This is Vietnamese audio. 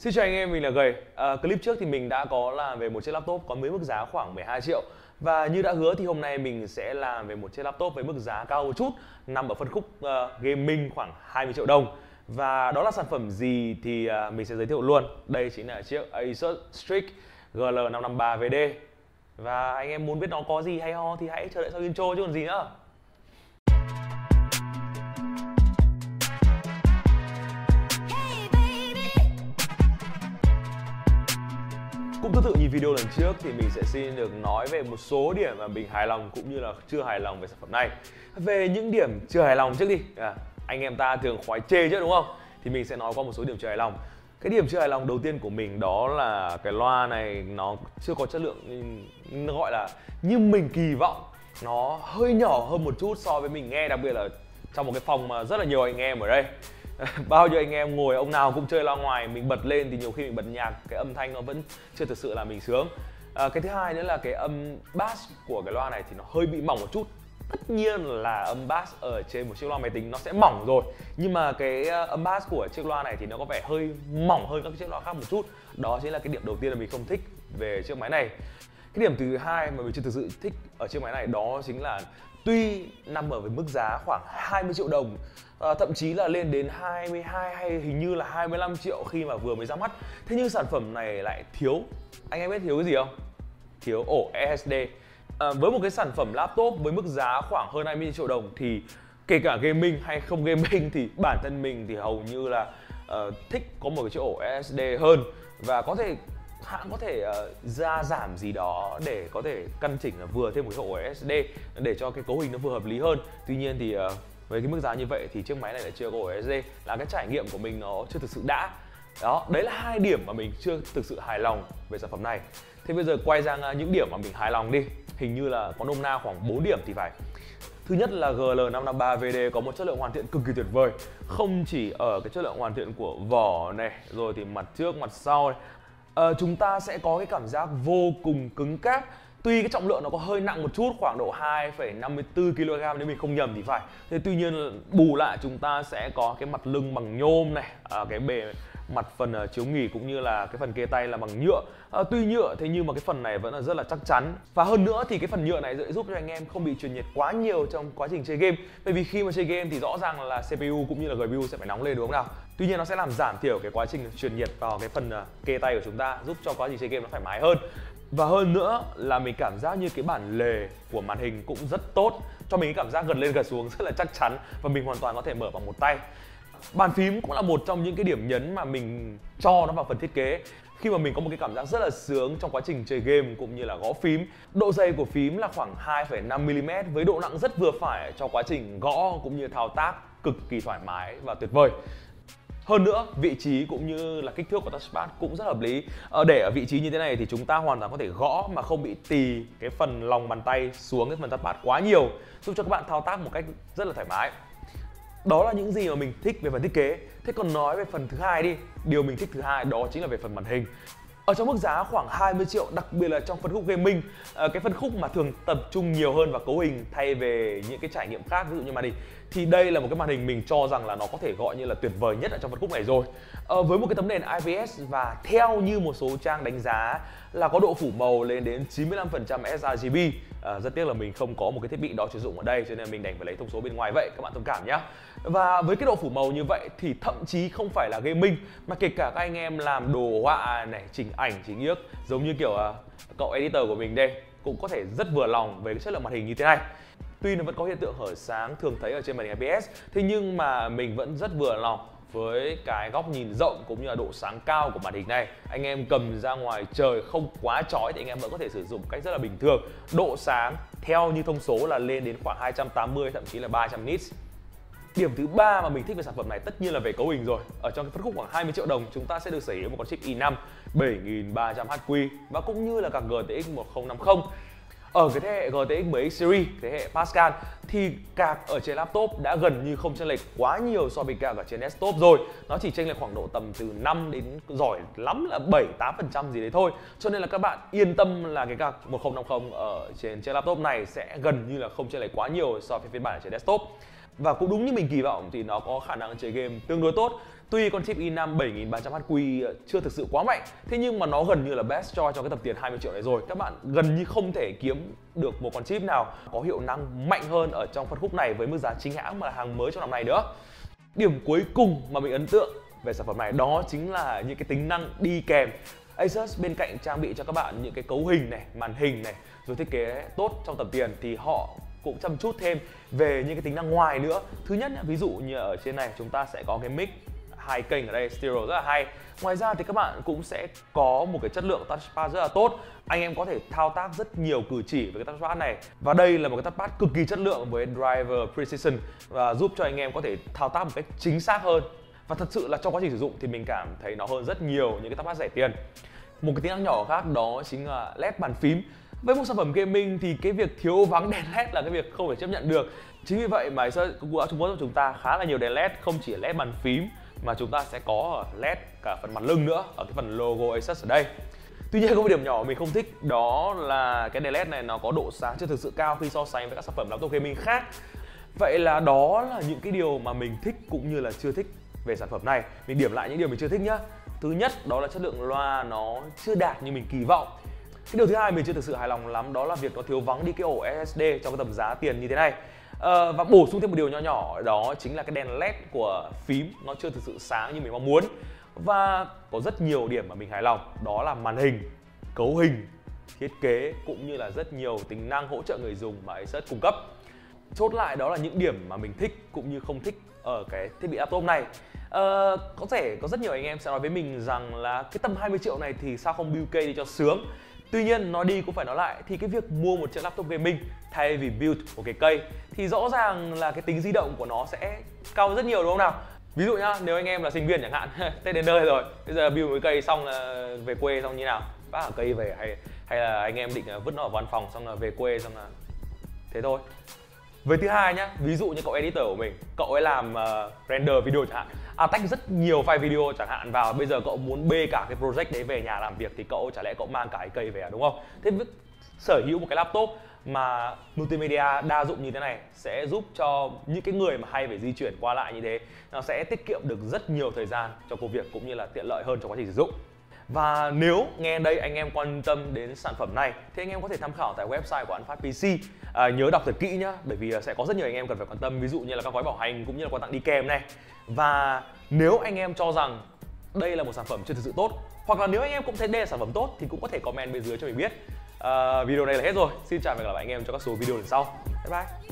Xin chào anh em, mình là Gầy. À, clip trước thì mình đã có làm về một chiếc laptop có với mức giá khoảng 12 triệu và như đã hứa thì hôm nay mình sẽ làm về một chiếc laptop với mức giá cao một chút nằm ở phân khúc uh, gaming khoảng 20 triệu đồng và đó là sản phẩm gì thì uh, mình sẽ giới thiệu luôn. Đây chính là chiếc Asus Strix GL553VD và anh em muốn biết nó có gì hay ho thì hãy chờ đợi sau intro chứ còn gì nữa. Cũng tương tự như video lần trước thì mình sẽ xin được nói về một số điểm mà mình hài lòng cũng như là chưa hài lòng về sản phẩm này. Về những điểm chưa hài lòng trước đi. À, anh em ta thường khoái chê chứ đúng không? Thì mình sẽ nói qua một số điểm chưa hài lòng. Cái điểm chưa hài lòng đầu tiên của mình đó là cái loa này nó chưa có chất lượng nó gọi là như mình kỳ vọng nó hơi nhỏ hơn một chút so với mình nghe đặc biệt là trong một cái phòng mà rất là nhiều anh em ở đây bao nhiêu anh em ngồi ông nào cũng chơi loa ngoài mình bật lên thì nhiều khi mình bật nhạc cái âm thanh nó vẫn chưa thực sự là mình sướng. À, cái thứ hai nữa là cái âm bass của cái loa này thì nó hơi bị mỏng một chút. Tất nhiên là âm bass ở trên một chiếc loa máy tính nó sẽ mỏng rồi nhưng mà cái ờ, âm bass của chiếc loa này thì nó có vẻ hơi mỏng hơn các chiếc loa khác một chút. Đó chính là cái điểm đầu tiên là mình không thích về chiếc máy này. Cái điểm thứ hai mà mình chưa thực sự thích ở chiếc máy này đó chính là tuy nằm ở với mức giá khoảng 20 triệu đồng à, thậm chí là lên đến 22 hay hình như là 25 triệu khi mà vừa mới ra mắt. Thế nhưng sản phẩm này lại thiếu anh em biết thiếu cái gì không? Thiếu ổ SSD à, ờ, với một cái sản phẩm laptop với mức giá khoảng hơn 20 triệu đồng thì kể cả gaming hay không gaming thì bản thân mình thì hầu như là uh, thích có một cái chỗ ổ SSD hơn. Và có thể hãng có thể uh, ra giảm gì đó để có thể căn chỉnh là vừa thêm một cái ổ SSD để cho cái cấu hình nó vừa hợp lý hơn. Tuy nhiên thì uh, với cái mức giá như vậy thì chiếc máy này lại chưa có ổ SSD là cái trải nghiệm của mình nó chưa thực sự đã. Đó đấy là hai điểm mà mình chưa thực sự hài lòng về sản phẩm này. Thế bây giờ quay sang ờ, những điểm mà mình hài lòng đi. Hình như là có nôm na khoảng 4 điểm thì phải. Thứ nhất là GL553VD có một chất lượng hoàn thiện cực kỳ tuyệt vời. Không chỉ ở cái chất lượng hoàn thiện của vỏ này Rồi thì mặt trước, mặt sau này uh, Chúng ta sẽ có cái cảm giác vô cùng cứng cáp. Tuy cái trọng lượng nó có hơi nặng một chút khoảng độ 2,54 kg nếu mình không nhầm thì phải. Thế tuy nhiên bù lại chúng ta sẽ có cái mặt lưng bằng nhôm này à, Cái bề mặt phần uh, chiếu nghỉ cũng như là cái phần kê tay là bằng nhựa. À, tuy nhựa thế nhưng mà cái phần này vẫn là rất là chắc chắn. Và hơn nữa thì cái phần nhựa này sẽ giúp cho anh em không bị truyền nhiệt quá nhiều trong quá trình chơi game. Bởi vì khi mà chơi game thì rõ ràng là CPU cũng như là GPU sẽ phải nóng lên đúng không nào? Tuy nhiên nó sẽ làm giảm thiểu cái quá trình truyền nhiệt vào cái phần à, kê tay của chúng ta giúp cho quá trình chơi game nó thoải mái hơn và hơn nữa là mình cảm giác như cái bản lề của màn hình cũng rất tốt cho mình cái cảm giác gần lên gần xuống rất là chắc chắn và mình hoàn toàn có thể mở bằng một tay Bàn phím cũng là một trong những cái điểm nhấn mà mình cho nó vào phần thiết kế khi mà mình có một cái cảm giác rất là sướng trong quá trình chơi game cũng như là gõ phím. Độ dày của phím là khoảng 2,5 mm với độ nặng rất vừa phải cho quá trình gõ cũng như thao tác cực kỳ thoải mái và tuyệt vời. Hơn nữa, vị trí cũng như là kích thước của touchpad cũng rất hợp lý. Ờ, để ở vị trí như thế này thì chúng ta hoàn toàn có thể gõ mà không bị tì cái phần lòng bàn tay xuống cái phần touchpad quá nhiều, giúp cho các bạn thao tác một cách rất là thoải mái. Đó là những gì mà mình thích về phần thiết kế. Thế còn nói về phần thứ hai đi. Điều mình thích thứ hai đó chính là về phần màn hình ở trong mức giá khoảng 20 triệu đặc biệt là trong phân khúc gaming ờ, cái phân khúc mà thường tập trung nhiều hơn vào cấu hình thay về những cái trải nghiệm khác ví dụ như màn hình thì đây là một cái màn hình mình cho rằng là nó có thể gọi như là tuyệt vời nhất ở trong phân khúc này rồi. À, với một cái tấm nền IPS và theo như một số trang đánh giá là có độ phủ màu lên đến 95% sRGB à, rất tiếc là mình không có một cái thiết bị đó sử dụng ở đây cho nên mình đành phải lấy thông số bên ngoài. Vậy các bạn thông cảm nhé và với cái độ phủ màu như vậy thì thậm chí không phải là gaming mà kể cả các anh em làm đồ họa này chỉnh ảnh chỉnh yếc giống như kiểu uh, cậu editor của mình đây cũng có thể rất vừa lòng về cái chất lượng màn hình như thế này. Tuy nó vẫn có hiện tượng hở sáng thường thấy ở trên màn hình IPS thế nhưng mà mình vẫn rất vừa lòng với cái góc nhìn rộng cũng như là độ sáng cao của màn hình này. Anh em cầm ra ngoài trời không quá chói thì anh em vẫn có thể sử dụng cách rất là bình thường. Độ sáng theo như thông số là lên đến khoảng 280 thậm chí là 300 nits. Điểm thứ ba mà mình thích về sản phẩm này tất nhiên là về cấu hình rồi. Ở trong cái phân khúc khoảng 20 triệu đồng chúng ta sẽ được sở hữu một con chip i5 7300HQ và cũng như là cả GTX 1050 ở cái thế hệ GTX 10X series, thế hệ Pascal thì cạc ở trên laptop đã gần như không chênh lệch quá nhiều so với cạc ở trên desktop rồi. Nó chỉ chênh lệch khoảng độ tầm từ 5 đến giỏi lắm là 7 8% gì đấy thôi. Cho nên là các bạn yên tâm là cái cạc 1050 ở trên trên laptop này sẽ gần như là không chênh lệch quá nhiều so với phiên bản ở trên desktop và cũng đúng như mình kỳ vọng thì nó có khả năng chơi game tương đối tốt. Tuy con chip i5 7300HQ ờ, chưa thực sự quá mạnh Thế nhưng mà nó gần như là best cho cho cái tập tiền 20 triệu này rồi. Các bạn gần như không thể kiếm được một con chip nào có hiệu năng mạnh hơn ở trong phân khúc này với mức giá chính hãng mà là hàng mới trong năm nay nữa. Điểm cuối cùng mà mình ấn tượng về sản phẩm này đó chính là những cái tính năng đi kèm. Asus bên cạnh trang bị cho các bạn những cái cấu hình này, màn hình này rồi thiết kế tốt trong tầm tiền thì họ cũng chăm chút thêm về những cái tính năng ngoài nữa. Thứ nhất ví dụ như ở trên này chúng ta sẽ có cái mic, hai kênh ở đây, stereo rất là hay. Ngoài ra thì các bạn cũng sẽ có một cái chất lượng touchpad rất là tốt. Anh em có thể thao tác rất nhiều cử chỉ với cái touchpad này. Và đây là một cái touchpad cực kỳ chất lượng với driver precision và giúp cho anh em có thể thao tác một cách chính xác hơn. Và thật sự là trong quá trình sử dụng thì mình cảm thấy nó hơn rất nhiều những cái touchpad rẻ tiền. Một cái tính năng nhỏ khác đó chính là led bàn phím với một sản phẩm gaming thì cái việc thiếu vắng đèn led là cái việc không thể chấp nhận được. Chính vì vậy mà cũng đã trung quốc cho chúng ta khá là nhiều đèn led không chỉ led bàn phím, mà chúng ta sẽ có led cả phần mặt lưng nữa, ở cái phần logo Asus ở đây. Tuy nhiên có một điểm nhỏ mình không thích, đó là cái đèn led này nó có độ sáng chưa thực sự cao khi so sánh với các sản phẩm laptop gaming khác. Vậy là đó là những cái điều mà mình thích cũng như là chưa thích về sản phẩm này. Mình điểm lại những điều mình chưa thích nhá. Thứ nhất, đó là chất lượng loa nó chưa đạt như mình kỳ vọng cái điều thứ hai mình chưa thực sự hài lòng lắm đó là việc nó thiếu vắng đi cái ổ SSD trong cái tầm giá tiền như thế này. À, và bổ sung thêm một điều nhỏ nhỏ đó chính là cái đèn led của phím nó chưa thực sự sáng như mình mong muốn. Và có rất nhiều điểm mà mình hài lòng đó là màn hình cấu hình thiết kế cũng như là rất nhiều tính năng hỗ trợ người dùng mà Asus cung cấp. Chốt lại đó là những điểm mà mình thích cũng như không thích ở cái thiết bị laptop này. Uh, có thể có rất nhiều anh em sẽ nói với mình rằng là cái tầm 20 triệu này thì sao không build case đi cho sướng? Tuy nhiên nói đi cũng phải nói lại thì cái việc mua một chiếc laptop gaming thay vì build một cái cây thì rõ ràng là cái tính di động của nó sẽ cao rất nhiều đúng không nào? Ví dụ nhá, nếu anh em là sinh viên chẳng hạn, Tết đến nơi rồi, bây giờ build một cái cây xong là về quê xong như nào? bác ở cây về hay hay là anh em định à, vứt nó ở văn phòng xong là về quê xong là thế thôi với thứ hai nhá ví dụ như cậu editor của mình cậu ấy làm uh, render video chẳng hạn à, tách rất nhiều file video chẳng hạn vào bây giờ cậu muốn bê cả cái project đấy về nhà làm việc thì cậu chả lẽ cậu mang cả cái cây về à, đúng không? Thế sở hữu một cái laptop mà multimedia đa dụng như thế này sẽ giúp cho những cái người mà hay phải di chuyển qua lại như thế nó sẽ tiết kiệm được rất nhiều thời gian cho công việc cũng như là tiện lợi hơn trong quá trình sử dụng và nếu nghe đây anh em quan tâm đến sản phẩm này thì anh em có thể tham khảo tại website của An Phát PC. À, nhớ đọc thật kỹ nhá, bởi vì sẽ có rất nhiều anh em cần phải quan tâm ví dụ như là các gói bảo hành cũng như là quà tặng đi kèm này. Và nếu anh em cho rằng đây là một sản phẩm chưa thực sự tốt hoặc là nếu anh em cũng thấy đây là sản phẩm tốt thì cũng có thể comment bên dưới cho mình biết. À, video này là hết rồi. Xin chào và hẹn gặp lại anh em trong các số video lần sau. Bye bye.